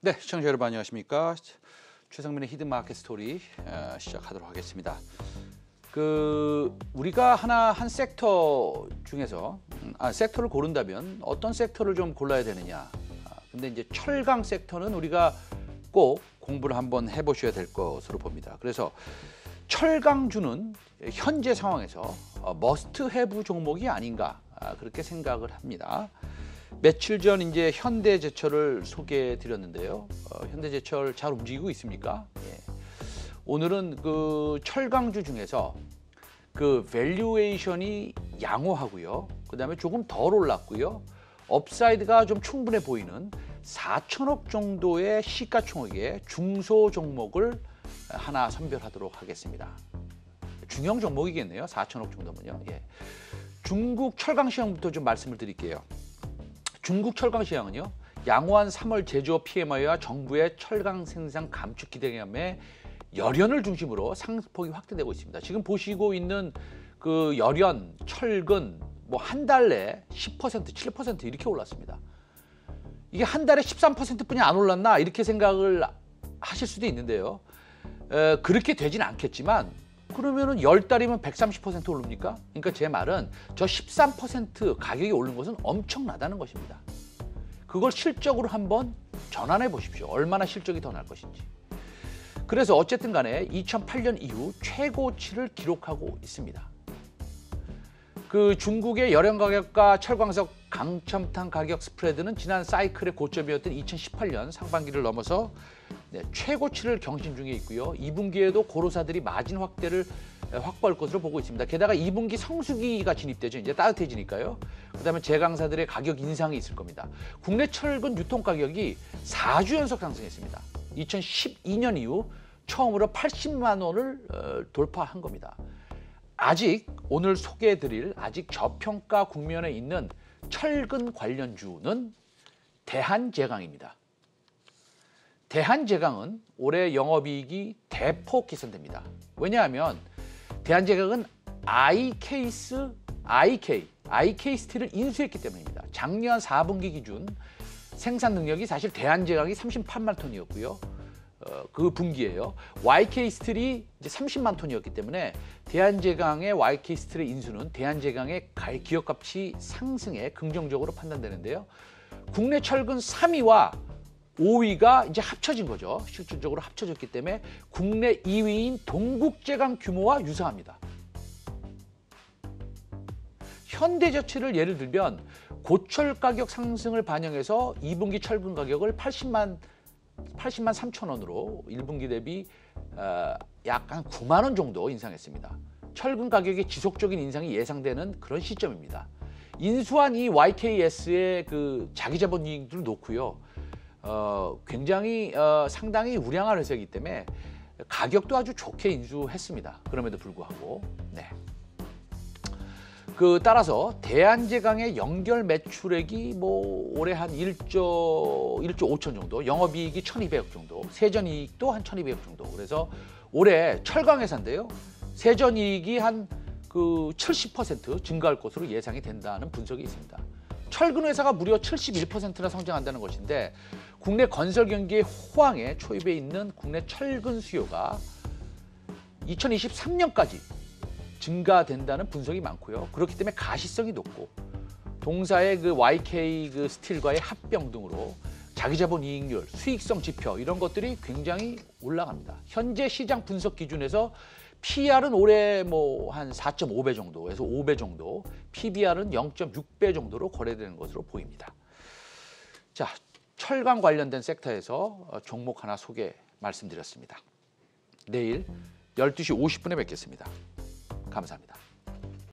네, 시청자 여러분 안녕하십니까? 최성민의 hidden market story 어, 시작하도록 하겠습니다. 그 우리가 하나 한 섹터 중에서 음, 아, 섹터를 고른다면 어떤 섹터를 좀 골라야 되느냐? 아, 근데 이제 철강 섹터는 우리가 꼭 공부를 한번 해보셔야 될 것으로 봅니다. 그래서 철강주는 현재 상황에서 어, must have 종목이 아닌가 아, 그렇게 생각을 합니다. 며칠 전 이제 현대제철을 소개해 드렸는데요. 어, 현대제철 잘 움직이고 있습니까? 예. 오늘은 그 철강주 중에서 그 valuation이 양호하고요. 그다음에 조금 덜 올랐고요. upside가 좀 충분해 보이는 4천억 정도의 시가총액의 중소 종목을 하나 선별하도록 하겠습니다. 중형 종목이겠네요. 4천억 정도면요. 예. 중국 철강 시황부터 좀 말씀을 드릴게요. 중국 철강 시장은요. 양호한 3월 제조업 PMI와 정부의 철강 생산 감축 기대감에 열연을 중심으로 상승폭이 확대되고 있습니다. 지금 보시고 있는 그 열연, 철근 뭐 한 달내 10%, 7% 이렇게 올랐습니다. 이게 한 달에 13%뿐이 안 올랐나 이렇게 생각을 하실 수도 있는데요. 에, 그렇게 되진 않겠지만 그러면은 열 달이면 130% 오릅니까? 그러니까 제 말은 저 13% 가격이 오른 것은 엄청나다는 것입니다. 그걸 실적으로 한번 전환해 보십시오. 얼마나 실적이 더 날 것인지. 그래서 어쨌든 간에 2008년 이후 최고치를 기록하고 있습니다. 그 중국의 열연 가격과 철광석 강첨탄 가격 스프레드는 지난 사이클의 고점이었던 2018년 상반기를 넘어서 네, 최고치를 경신 중에 있고요. 2분기에도 고로사들이 마진 확대를 확보할 것으로 보고 있습니다. 게다가 2분기 성수기가 진입되죠. 이제 따뜻해지니까요. 그다음에 제강사들의 가격 인상이 있을 겁니다. 국내 철근 유통 가격이 4주 연속 상승했습니다. 2012년 이후 처음으로 80만 원을 어, 돌파한 겁니다. 아직 오늘 소개해드릴 아직 저평가 국면에 있는 철근 관련주는 대한제강입니다. 대한제강은 올해 영업이익이 대폭 개선됩니다. 왜냐하면 대한제강은 i케이스, IK, IK 스틸을 인수했기 때문입니다. 작년 4분기 기준 생산 능력이 사실 대한제강이 38만 톤이었고요. 어, 그 분기에요. YK 스틸이 이제 30만 톤이었기 때문에 대한제강의 YK 스틸의 인수는 대한제강의 기업 값이 상승에 긍정적으로 판단되는데요. 국내 철근 3위와 5위가 이제 합쳐진 거죠. 실질적으로 합쳐졌기 때문에 국내 2위인 동국제강 규모와 유사합니다. 현대자치를 예를 들면 고철 가격 상승을 반영해서 2분기 철근 가격을 80만 80만 3천 원으로 1분기 대비 어, 약간 9만 원 정도 인상했습니다. 철근 가격의 지속적인 인상이 예상되는 그런 시점입니다. 인수한 이 YKS의 그 자기 자본 이익들을 놓고요. 어, 굉장히 어, 상당히 우량한 회사이기 때문에 가격도 아주 좋게 인수했습니다. 그럼에도 불구하고 네. 그 따라서 대한제강의 연결 매출액이 뭐 올해 한 1조 1조 5천 정도, 영업이익이 1,200억 정도, 세전이익도 한 1,200억 정도. 그래서 올해 철강 회사인데요. 세전이익이 한 그 70% 증가할 것으로 예상이 된다는 분석이 있습니다. 철근 회사가 무려 71%나 성장한다는 것인데 국내 건설 경기의 호황에 초입해 있는 국내 철근 수요가 2023년까지 증가된다는 분석이 많고요. 그렇기 때문에 가시성이 높고 동사의 그 YK 그 스틸과의 합병 등으로 자기자본 이익률, 수익성 지표 이런 것들이 굉장히 올라갑니다. 현재 시장 분석 기준에서 PR은 올해 뭐 한 4.5배 정도에서 5배 정도, PBR은 0.6배 정도로 거래되는 것으로 보입니다. 자, 철강 관련된 섹터에서 어, 종목 하나 소개 말씀드렸습니다. 내일 12시 50분에 뵙겠습니다. 감사합니다.